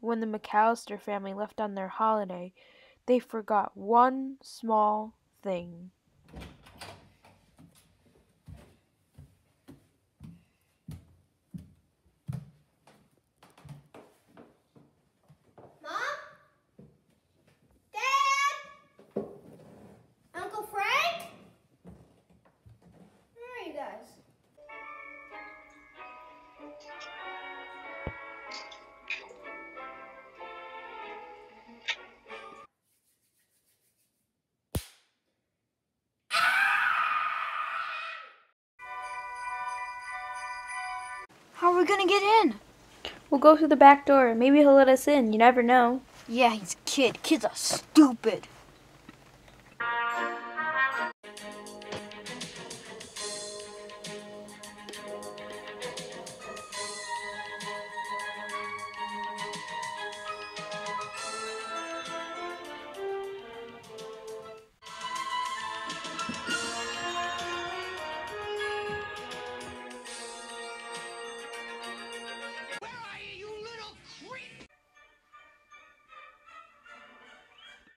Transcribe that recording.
when the McAllister family left on their holiday, they forgot one small thing. How are we gonna get in? We'll go through the back door. Maybe he'll let us in. You never know. Yeah, he's a kid. Kids are stupid.